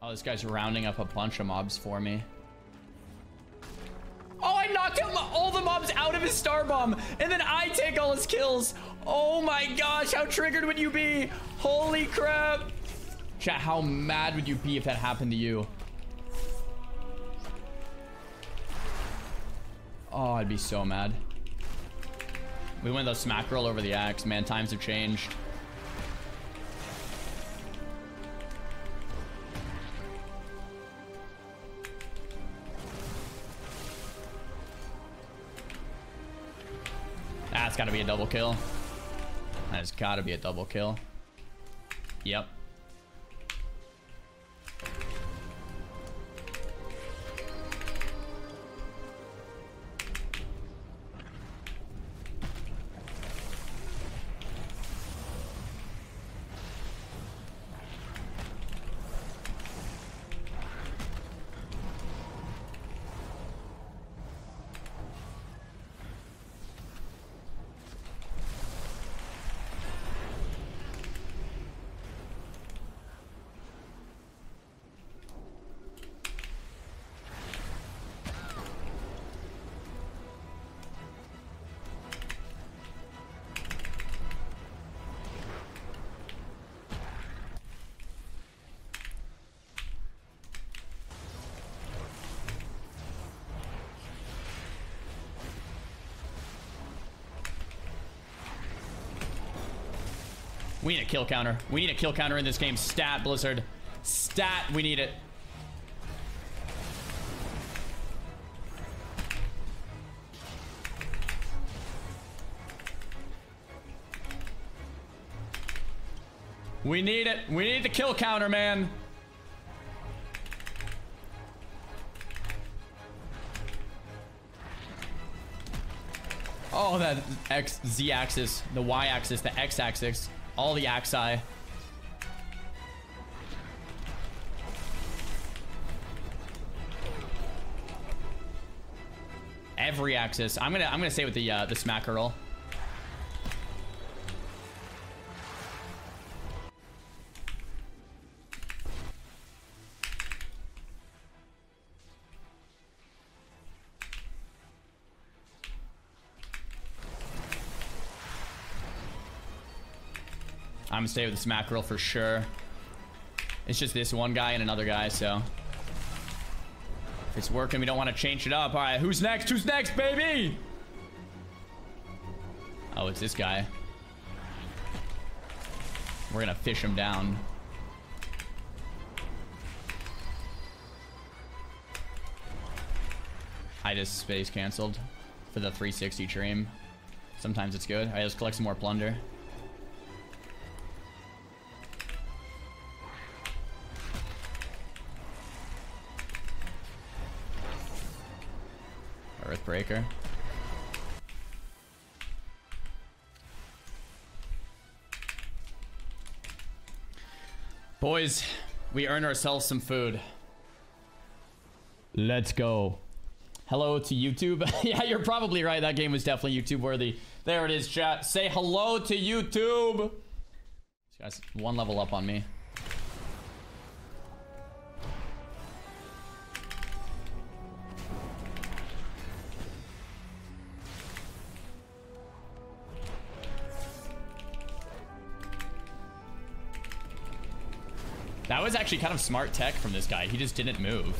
Oh, this guy's rounding up a bunch of mobs for me. Oh, I knocked all the mobs out of his star bomb, and then I take all his kills. Oh my gosh, how triggered would you be? Holy crap. Chat, how mad would you be if that happened to you? Oh, I'd be so mad. We went the smack roll over the axe. Man, times have changed. That's got to be a double kill. That's got to be a double kill. Yep. We need a kill counter. We need a kill counter in this game. Stat, Blizzard. Stat, we need it. We need it. We need the kill counter, man. Oh, that X, Z axis, the Y axis, the X axis, all the axi. Every axis. I'm gonna I'm gonna say with the uh, the roll. I'm gonna stay with this mackerel for sure. It's just this one guy and another guy, so. If it's working, we don't want to change it up. All right, who's next? Who's next, baby? Oh, it's this guy. We're gonna fish him down. I just space canceled for the 360 stream. Sometimes it's good. I just collect some more plunder. Earthbreaker. Boys, we earn ourselves some food. Let's go. Hello to YouTube. yeah, you're probably right. That game was definitely YouTube worthy. There it is, chat. Say hello to YouTube. This guy's one level up on me. Actually kind of smart tech from this guy. He just didn't move.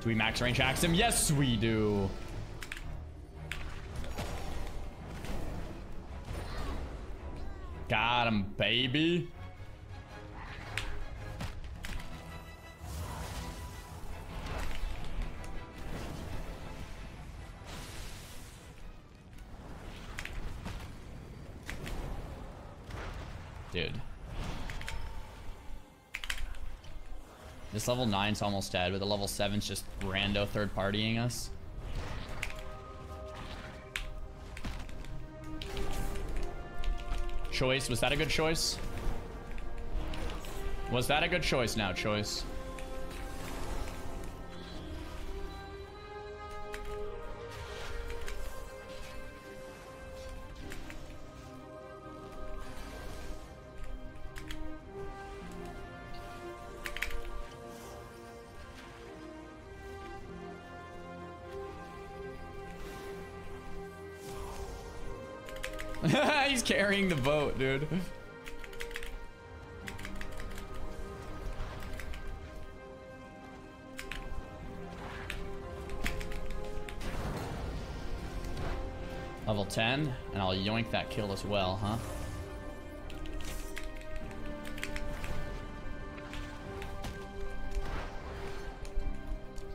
Do we max range axe him? Yes, we do. Got him, baby. Level 9's almost dead, but the level 7's just rando third partying us. Choice, was that a good choice? Was that a good choice now, choice? Carrying the boat, dude. Level 10, and I'll yoink that kill as well, huh?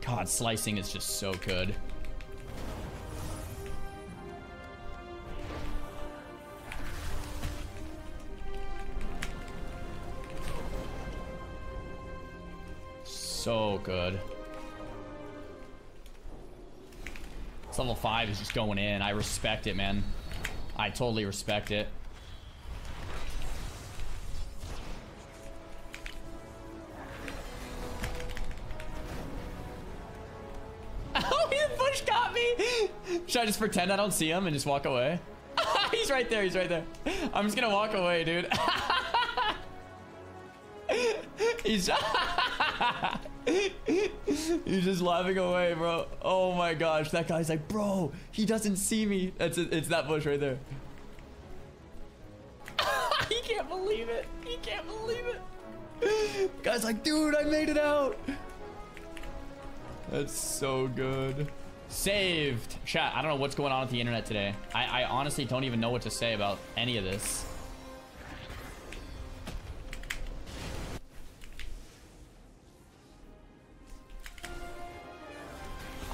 God, slicing is just so good. So good. This level 5 is just going in. I respect it, man. I totally respect it. Oh, bush got me! Should I just pretend I don't see him and just walk away? he's right there, he's right there. I'm just gonna walk away, dude. he's... he's just laughing away, bro. Oh my gosh, that guy's like, bro, he doesn't see me. It's, it's that bush right there. he can't believe it. He can't believe it. Guy's like, dude, I made it out. That's so good. Saved. Chat, I don't know what's going on with the internet today. I, I honestly don't even know what to say about any of this.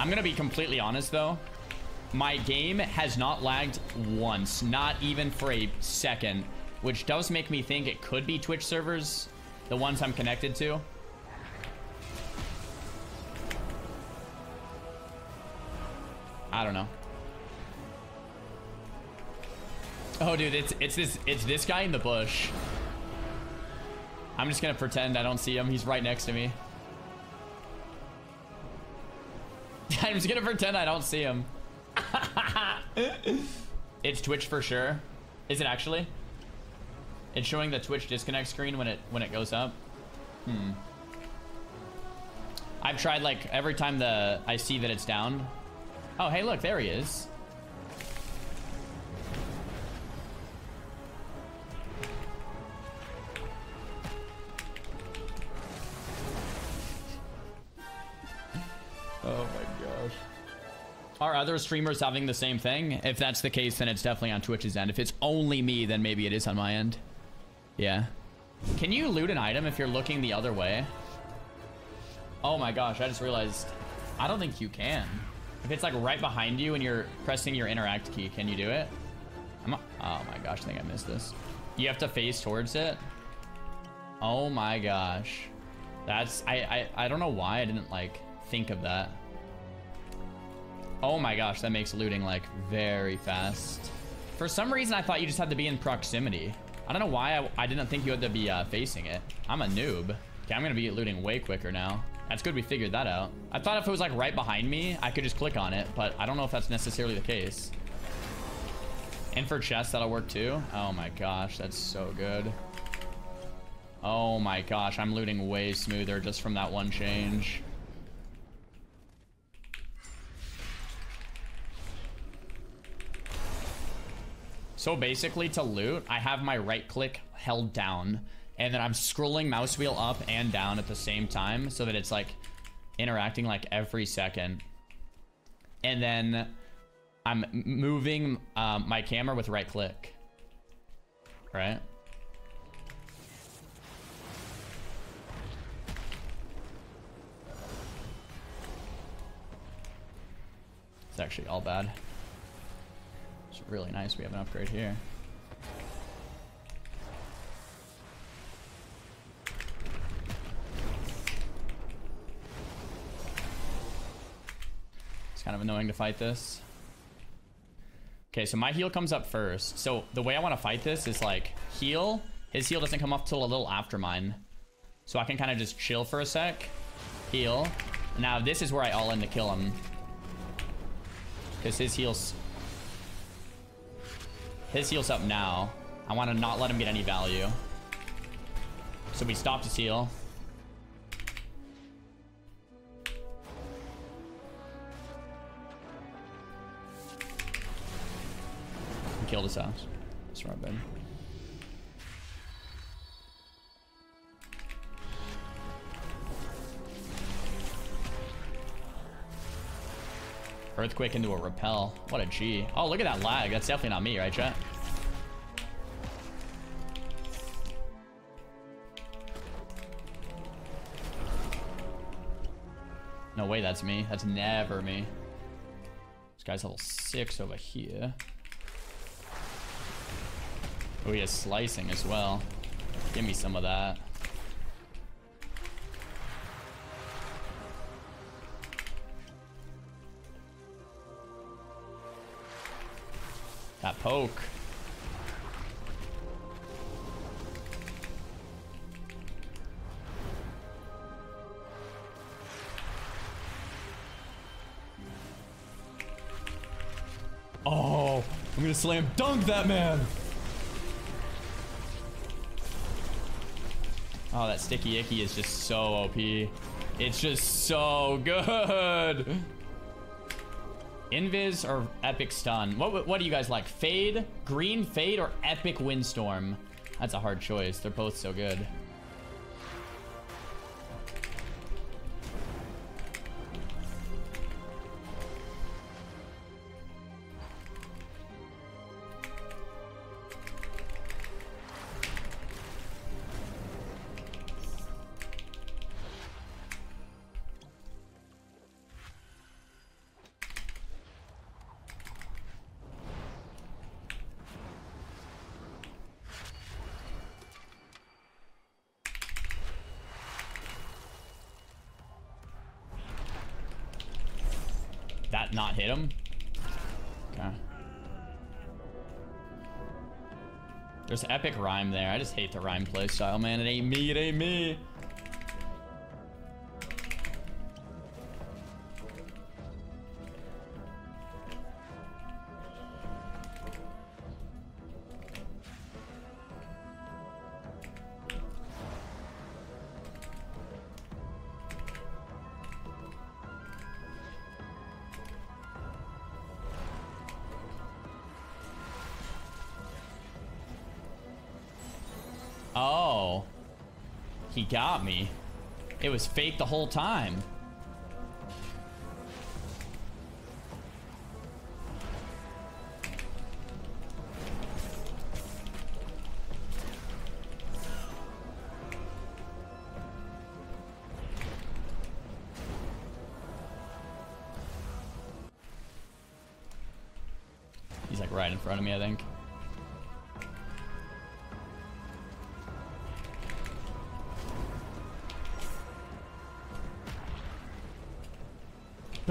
I'm gonna be completely honest though. My game has not lagged once, not even for a second, which does make me think it could be Twitch servers, the ones I'm connected to. I don't know. Oh, dude, it's it's this it's this guy in the bush. I'm just gonna pretend I don't see him. He's right next to me. I'm just gonna pretend I don't see him. it's Twitch for sure. Is it actually? It's showing the Twitch disconnect screen when it when it goes up. Hmm. I've tried like every time the I see that it's down. Oh, hey, look, there he is. Other streamers having the same thing? If that's the case, then it's definitely on Twitch's end. If it's only me, then maybe it is on my end. Yeah. Can you loot an item if you're looking the other way? Oh my gosh, I just realized. I don't think you can. If it's like right behind you and you're pressing your interact key, can you do it? Oh my gosh, I think I missed this. You have to face towards it? Oh my gosh. That's, I, I, I don't know why I didn't like think of that. Oh my gosh, that makes looting like very fast. For some reason, I thought you just had to be in proximity. I don't know why I, I didn't think you had to be uh, facing it. I'm a noob. Okay, I'm gonna be looting way quicker now. That's good we figured that out. I thought if it was like right behind me, I could just click on it, but I don't know if that's necessarily the case. And for chests, that'll work too. Oh my gosh, that's so good. Oh my gosh, I'm looting way smoother just from that one change. So basically to loot, I have my right click held down and then I'm scrolling mouse wheel up and down at the same time so that it's like interacting like every second. And then I'm moving um, my camera with right click. Right? It's actually all bad really nice we have an upgrade here. It's kind of annoying to fight this. Okay, so my heal comes up first. So the way I want to fight this is like heal. His heal doesn't come up till a little after mine. So I can kind of just chill for a sec. Heal. Now this is where I all in to kill him. Because his heal's his heal's up now. I want to not let him get any value. So we stopped his heal. killed his house. Smart bed. Earthquake into a repel. What a G. Oh, look at that lag. That's definitely not me, right, chat? No way that's me. That's never me. This guy's level 6 over here. Oh, he has slicing as well. Give me some of that. Poke. Oh, I'm gonna slam dunk that man. Oh, that sticky icky is just so OP. It's just so good. Invis or Epic Stun? What, what do you guys like? Fade, Green Fade, or Epic Windstorm? That's a hard choice. They're both so good. That not hit him? Okay. There's epic rhyme there. I just hate the rhyme playstyle, man. It ain't me, it ain't me. He got me. It was fake the whole time.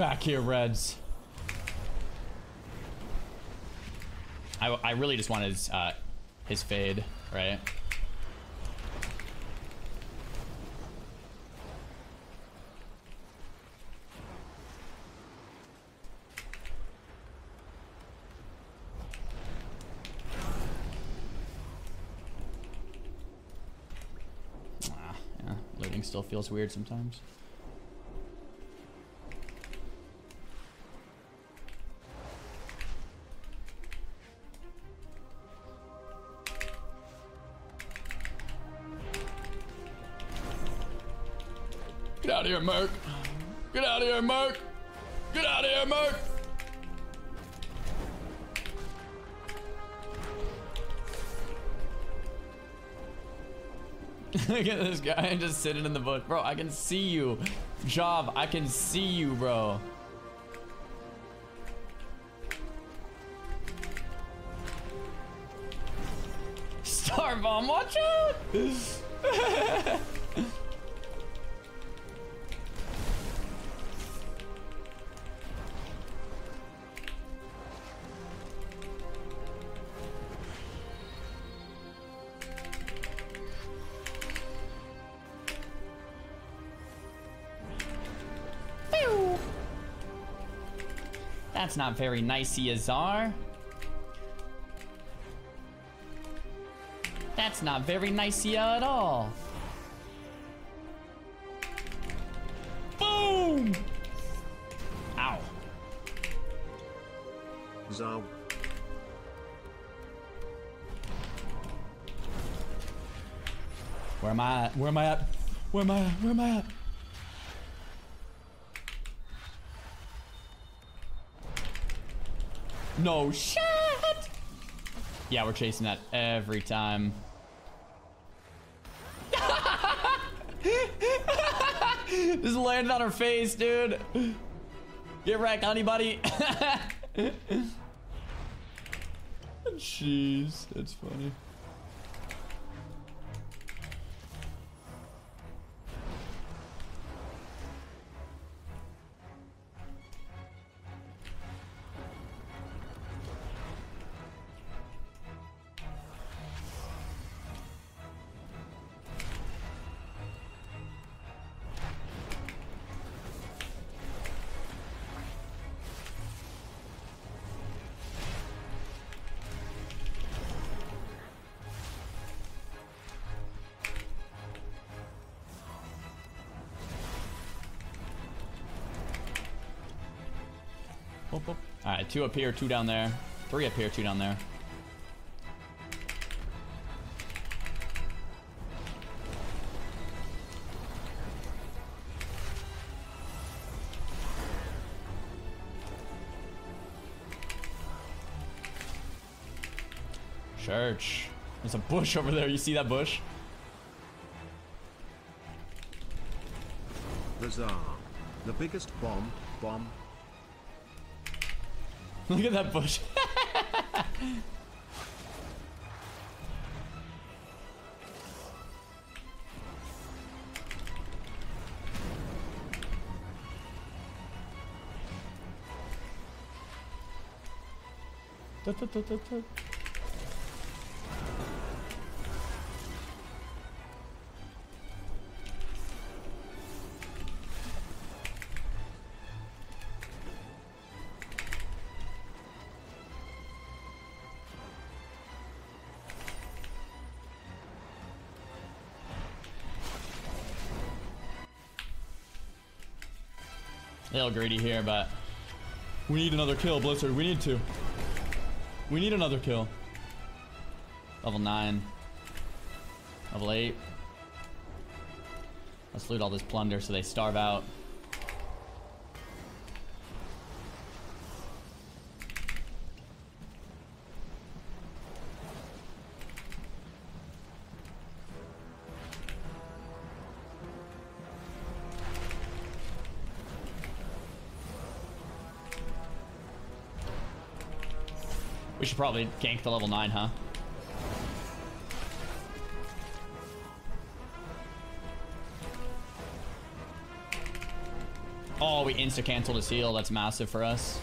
Back here, Reds. I, I really just wanted his, uh, his fade, right? Ah, yeah, looting still feels weird sometimes. Get out of here, Merc. Get out of here, Merc. Get out of here, Merc. Look at this guy just sitting in the bush. Bro, I can see you. Job, I can see you, bro. Star bomb, watch out! That's not very nice, Yazar. That's not very nice at all. Boom! Ow. Zow. Where am I? Where am I at? Where am I at? Where am I at? No shit! Yeah, we're chasing that every time. Just landed on her face, dude. Get wrecked, honey buddy. Jeez, that's funny. All right, two up here, two down there. Three up here, two down there. Church. There's a bush over there. You see that bush? Bizarre. The biggest bomb, bomb, Look at that bush. A little greedy here, but we need another kill, Blizzard. We need to. We need another kill. Level 9. Level 8. Let's loot all this plunder so they starve out. Probably gank the level 9, huh? Oh, we insta-canceled his heal. That's massive for us.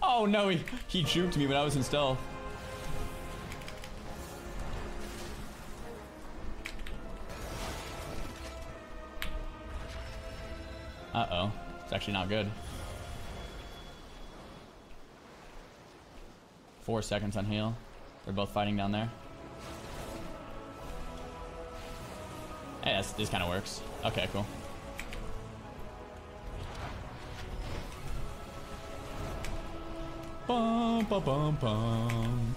Oh no, he, he juked me when I was in stealth. Actually not good. Four seconds on heal. They're both fighting down there. Hey, that's, this kind of works. Okay, cool. Bum, bum, bum, bum.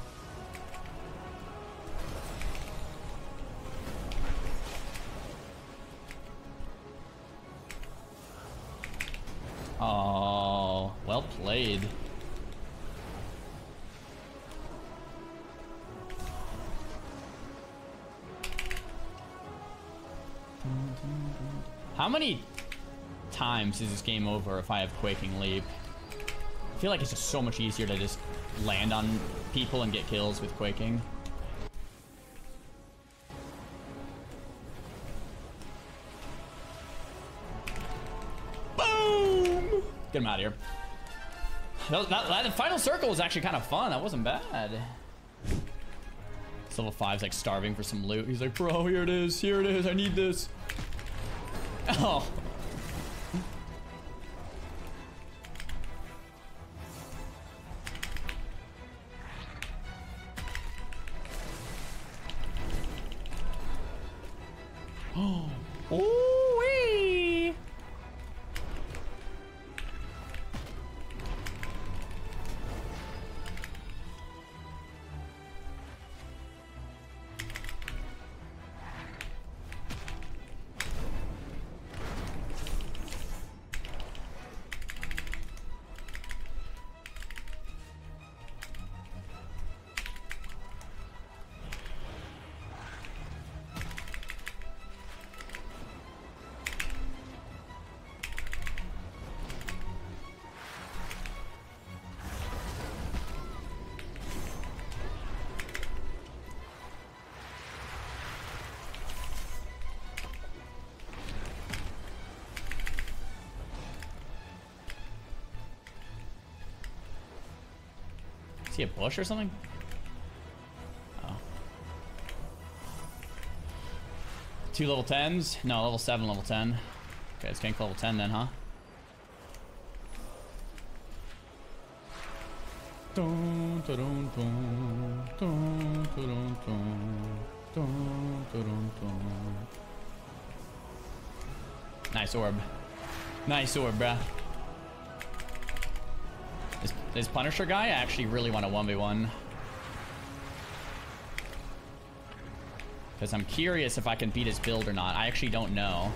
Times is this game over if I have Quaking Leap? I feel like it's just so much easier to just land on people and get kills with Quaking. Boom! Get him out of here. That, that, that final circle was actually kind of fun. That wasn't bad. This level 5's like starving for some loot. He's like, bro, here it is. Here it is. I need this. Oh. Is he a bush or something? Oh. Two level 10s? No, level 7, level 10. Okay, let's gank level 10 then, huh? Nice orb. Nice orb, bruh. This, this Punisher guy, I actually really want a 1v1. Because I'm curious if I can beat his build or not. I actually don't know.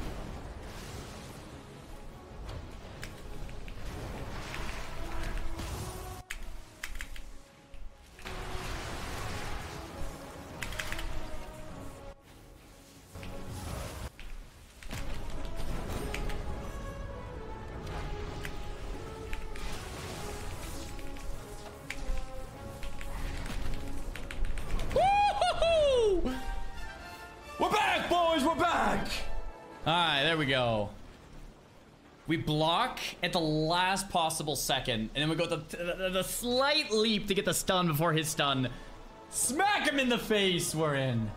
Right, there we go. We block at the last possible second, and then we go the, the, the slight leap to get the stun before his stun. Smack him in the face. We're in.